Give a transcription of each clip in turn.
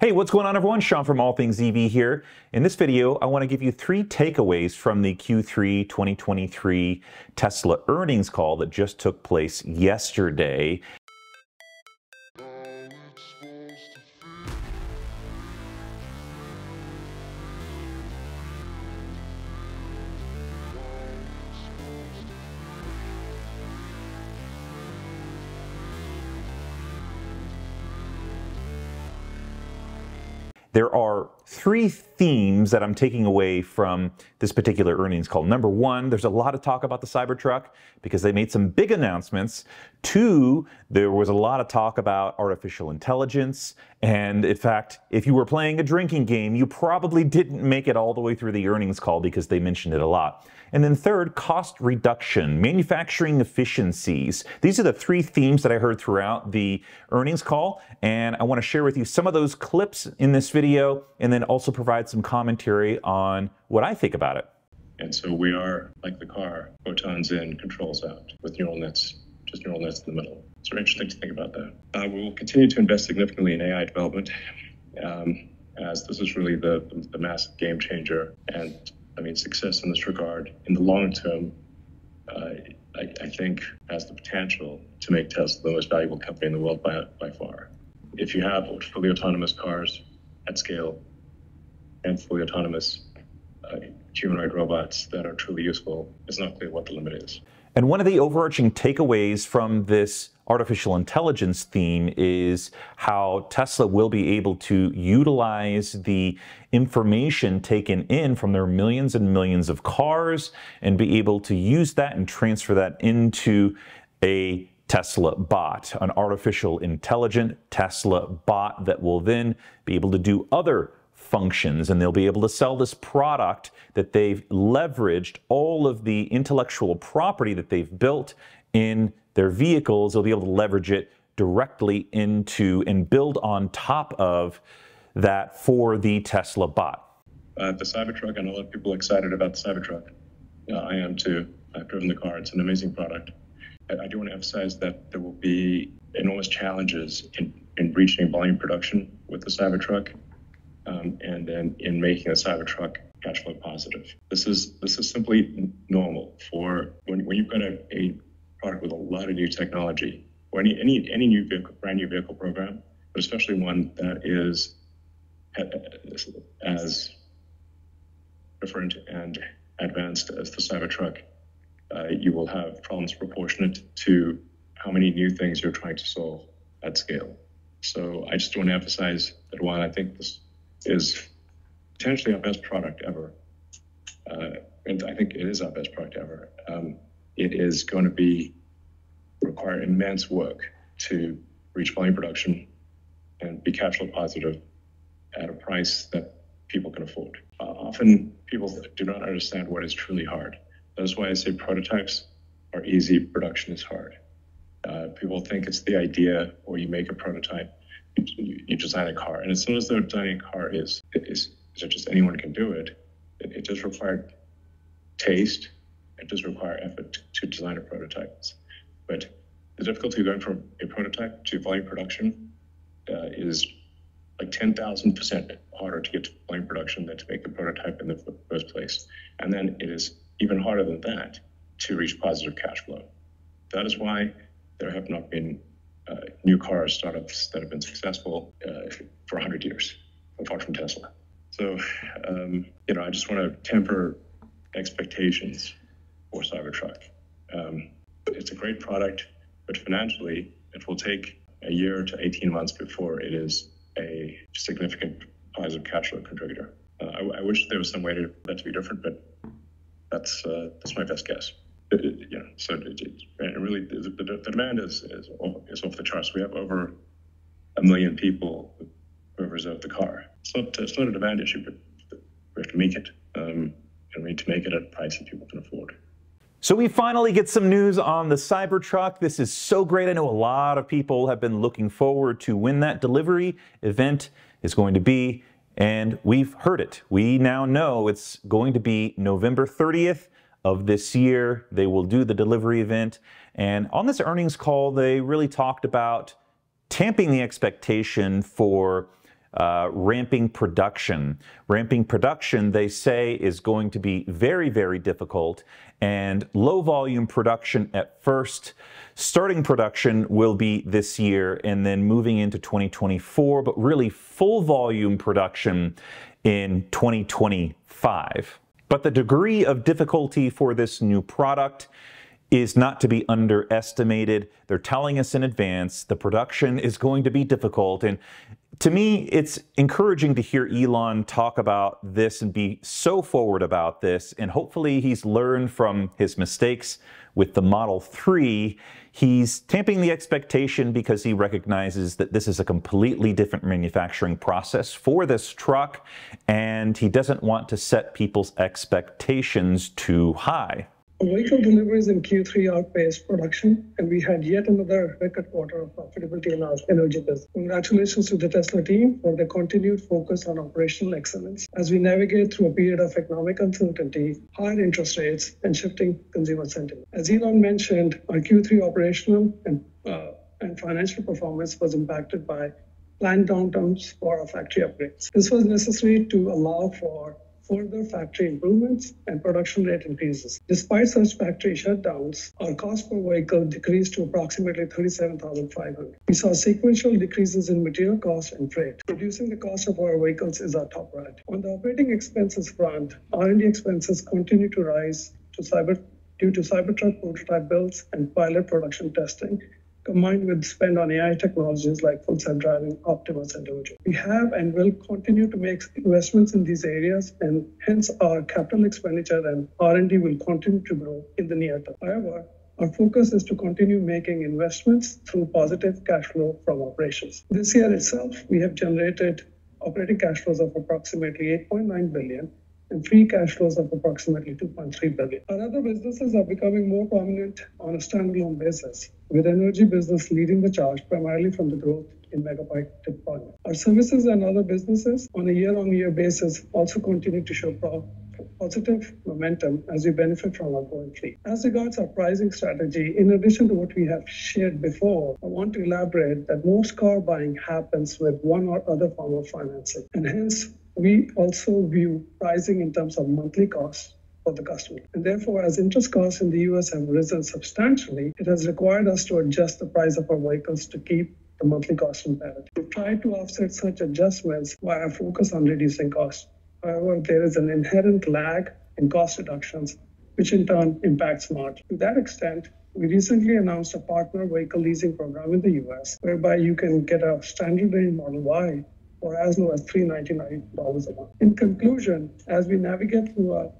Hey, what's going on everyone? Sean from All Things EV here. In this video, I want to give you three takeaways from the Q3 2023 Tesla earnings call that just took place yesterday. There are three themes that I'm taking away from this particular earnings call. Number one, there's a lot of talk about the Cybertruck because they made some big announcements. Two, there was a lot of talk about artificial intelligence. And in fact, if you were playing a drinking game, you probably didn't make it all the way through the earnings call because they mentioned it a lot. And then third, cost reduction, manufacturing efficiencies. These are the three themes that I heard throughout the earnings call. And I want to share with you some of those clips in this video and then also provide some commentary on what I think about it. And so we are like the car, photons in, controls out, with neural nets, just neural nets in the middle. It's very interesting to think about that. Uh, we will continue to invest significantly in AI development, um, as this is really the, the massive game changer. And I mean, success in this regard in the long term, uh, I, I, think has the potential to make Tesla the most valuable company in the world by, by far. If you have fully autonomous cars at scale and fully autonomous uh, humanoid robots that are truly useful, it's not clear what the limit is. And one of the overarching takeaways from this artificial intelligence theme is how Tesla will be able to utilize the information taken in from their millions and millions of cars and be able to use that and transfer that into a Tesla bot, an artificial intelligent Tesla bot that will then be able to do other functions and they'll be able to sell this product that they've leveraged all of the intellectual property that they've built in their vehicles. They'll be able to leverage it directly into and build on top of that for the Tesla bot. Uh, the Cybertruck, and a lot of people excited about the Cybertruck. Uh, I am too. I've driven the car. It's an amazing product. I, I do want to emphasize that there will be enormous challenges in, in reaching volume production with the Cybertruck um, and then in making the Cybertruck cash flow positive. This is this is simply normal for when, when you've got a, a product with a lot of new technology or any any any new vehicle, brand new vehicle program, but especially one that is as different and advanced as the Cybertruck, uh, you will have problems proportionate to how many new things you're trying to solve at scale. So I just want to emphasize that while I think this is potentially our best product ever. Uh, and I think it is our best product ever. Um, it is going to be require immense work to reach volume production and be cash flow positive at a price that people can afford. Uh, often people do not understand what is truly hard. That's why I say prototypes are easy, production is hard. Uh, people think it's the idea or you make a prototype you, design a car. And as soon as though designing a car is, is, is just anyone can do it, it, it does require taste, it does require effort to, design a prototype. But the difficulty going from a prototype to volume production uh, is like 10,000% harder to get to volume production than to make the prototype in the first place. And then it is even harder than that to reach positive cash flow. That is why there have not been uh, new car startups that have been successful uh, for 100 years, apart from Tesla. So, um, you know, I just want to temper expectations for Cybertruck. Um, it's a great product, but financially, it will take a year to 18 months before it is a significant positive cash flow contributor. Uh, I, I, wish there was some way to that to be different, but that's uh, that's my best guess you know, so it, it really the, the, demand is, is is off the charts. We have over a million people who have reserved the car. It's not it's not a demand issue, but we have to make it, um, and we need to make it at a price that people can afford. So we finally get some news on the Cybertruck. This is so great. I know a lot of people have been looking forward to when that delivery event is going to be, and we've heard it. We now know it's going to be November 30th of this year. They will do the delivery event. And on this earnings call, they really talked about tamping the expectation for uh, ramping production. Ramping production, they say, is going to be very, very difficult, and low volume production at first. Starting production will be this year and then moving into 2024, but really full volume production in 2025. But the degree of difficulty for this new product is not to be underestimated. They're telling us in advance the production is going to be difficult. And to me, it's encouraging to hear Elon talk about this and be so forward about this. And hopefully, he's learned from his mistakes with the Model 3. He's tamping the expectation because he recognizes that this is a completely different manufacturing process for this truck, and he doesn't want to set people's expectations too high. Vehicle deliveries in Q3 outpaced production, and we had yet another record quarter of profitability in our energy business. Congratulations to the Tesla team for their continued focus on operational excellence as we navigate through a period of economic uncertainty, higher interest rates, and shifting consumer sentiment. As Elon mentioned, our Q3 operational and, uh, and financial performance was impacted by planned downtimes for our factory upgrades. This was necessary to allow for further factory improvements and production rate increases. Despite such factory shutdowns, our cost per vehicle decreased to approximately 37,500. We saw sequential decreases in material cost and freight. Reducing the cost of our vehicles is our top priority. On the operating expenses front, R&D expenses continue to rise to cyber due to Cybertruck prototype builds and pilot production testing, combined with spend on AI technologies like full self-driving, Optimus, and Dojo. We have and will continue to make investments in these areas, and hence our capital expenditure and R&D will continue to grow in the near term. However, our focus is to continue making investments through positive cash flow from operations. This year itself, we have generated operating cash flows of approximately 8.9 billion and free cash flows of approximately 2.3 billion. Our other businesses are becoming more prominent on a standalone basis, with energy business leading the charge primarily from the growth in Megapack deployment. Our services and other businesses on a year-on-year basis also continue to show positive momentum as we benefit from our growing fleet. As regards our pricing strategy, in addition to what we have shared before, I want to elaborate that most car buying happens with one or other form of financing, and hence we also view pricing in terms of monthly costs for the customer. And therefore, as interest costs in the US have risen substantially, it has required us to adjust the price of our vehicles to keep the monthly cost in parity. We've tried to offset such adjustments via focus on reducing costs. However, there is an inherent lag in cost reductions, which in turn impacts margin. To that extent, we recently announced a partner vehicle leasing program in the US, whereby you can get a standard range Model Y for as low as $399 a month. In conclusion, as we navigate through a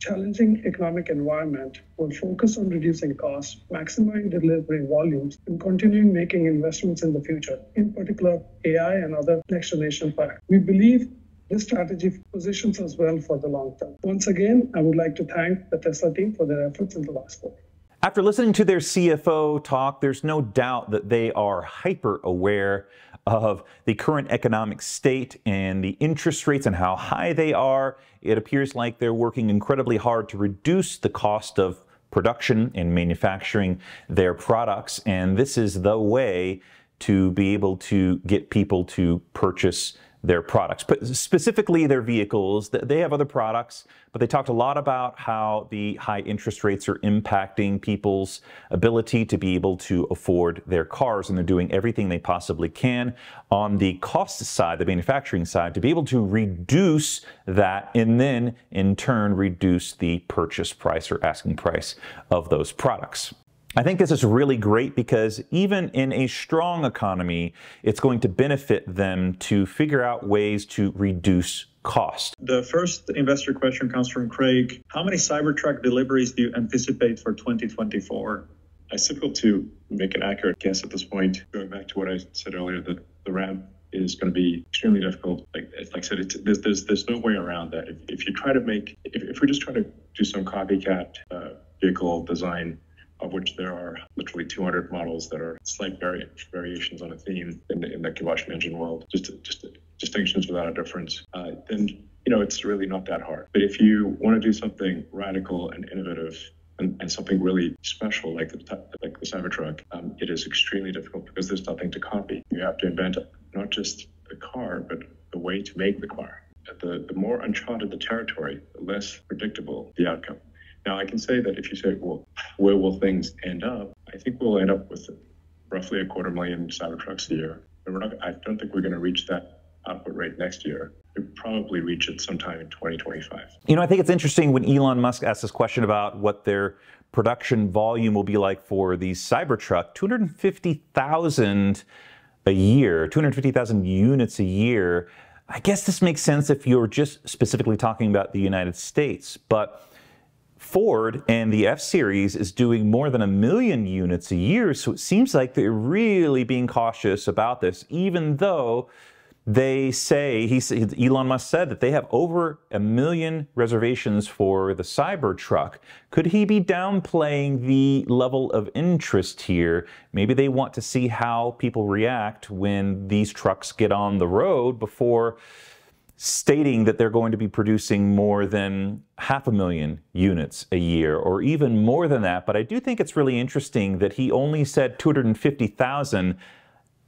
challenging economic environment, we'll focus on reducing costs, maximizing delivery volumes, and continuing making investments in the future, in particular AI and other next generation tech. We believe this strategy positions us well for the long term. Once again, I would like to thank the Tesla team for their efforts in the last quarter. After listening to their CFO talk, there's no doubt that they are hyper aware of the current economic state and the interest rates and how high they are. It appears like they're working incredibly hard to reduce the cost of production and manufacturing their products. And this is the way to be able to get people to purchase their products, but specifically their vehicles. They have other products, but they talked a lot about how the high interest rates are impacting people's ability to be able to afford their cars, and they're doing everything they possibly can on the cost side, the manufacturing side, to be able to reduce that and then in turn reduce the purchase price or asking price of those products. I think this is really great because even in a strong economy, it's going to benefit them to figure out ways to reduce cost. The first investor question comes from Craig. How many Cybertruck deliveries do you anticipate for 2024? It's difficult to make an accurate guess at this point. Going back to what I said earlier, that the ramp is going to be extremely difficult. Like, like I said, there's, there's, there's no way around that. If, if you try to make, if, if we just try to do some copycat uh, vehicle design of which there are literally 200 models that are slight vari- variations on a theme in the, in the combustion engine world, just just distinctions without a difference, uh, then you know it's really not that hard. But if you want to do something radical and innovative and, and, something really special like the like the Cybertruck, um, it is extremely difficult because there's nothing to copy. You have to invent not just the car, but the way to make the car. The, the more uncharted the territory, the less predictable the outcome. Now, I can say that if you say, well, where will things end up? I think we'll end up with roughly a quarter million Cybertrucks a year. But we're not, I don't think we're going to reach that output rate next year. We'll probably reach it sometime in 2025. You know, I think it's interesting when Elon Musk asked this question about what their production volume will be like for the Cybertruck 250,000 a year, 250,000 units a year. I guess this makes sense if you're just specifically talking about the United States, but Ford and the F Series is doing more than a million units a year, so it seems like they're really being cautious about this, even though they say, he, Elon Musk said that they have over a million reservations for the Cybertruck. Could he be downplaying the level of interest here? Maybe they want to see how people react when these trucks get on the road before stating that they're going to be producing more than half a million units a year or even more than that. But I do think it's really interesting that he only said 250,000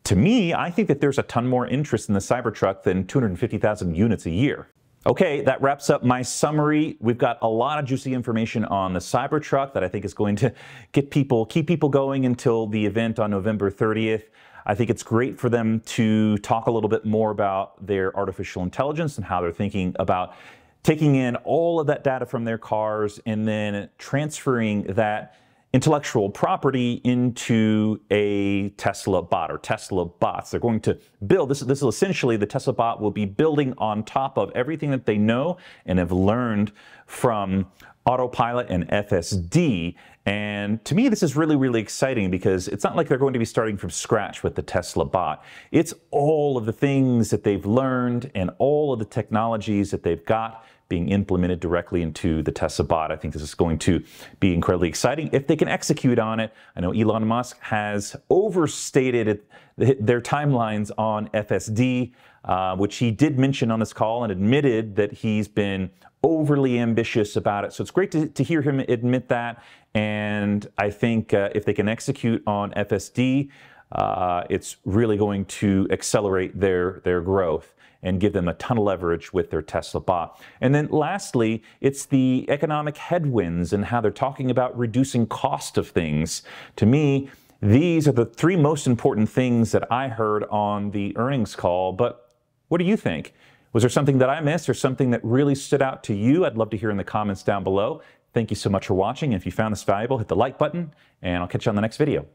to me, I think that there's a ton more interest in the Cybertruck than 250,000 units a year. Okay, that wraps up my summary. We've got a lot of juicy information on the Cybertruck that I think is going to get people, keep people going until the event on November 30th. I think it's great for them to talk a little bit more about their artificial intelligence and how they're thinking about taking in all of that data from their cars and then transferring that intellectual property into a Tesla bot or Tesla bots. They're going to build this. This is essentially the Tesla bot will be building on top of everything that they know and have learned from autopilot and FSD. And to me, this is really, really exciting because it's not like they're going to be starting from scratch with the Tesla bot. It's all of the things that they've learned and all of the technologies that they've got being implemented directly into the Tesla bot. I think this is going to be incredibly exciting if they can execute on it. I know Elon Musk has overstated their timelines on FSD, uh, which he did mention on this call and admitted that he's been overly ambitious about it. So it's great to, to hear him admit that. And I think uh, if they can execute on FSD, uh, it's really going to accelerate their, their growth and give them a ton of leverage with their Tesla bot. And then lastly, it's the economic headwinds and how they're talking about reducing cost of things. To me, these are the three most important things that I heard on the earnings call. But what do you think? Was there something that I missed or something that really stood out to you? I'd love to hear in the comments down below. Thank you so much for watching. If you found this valuable, hit the like button, and I'll catch you on the next video.